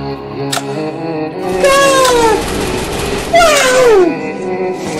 Go! Wow!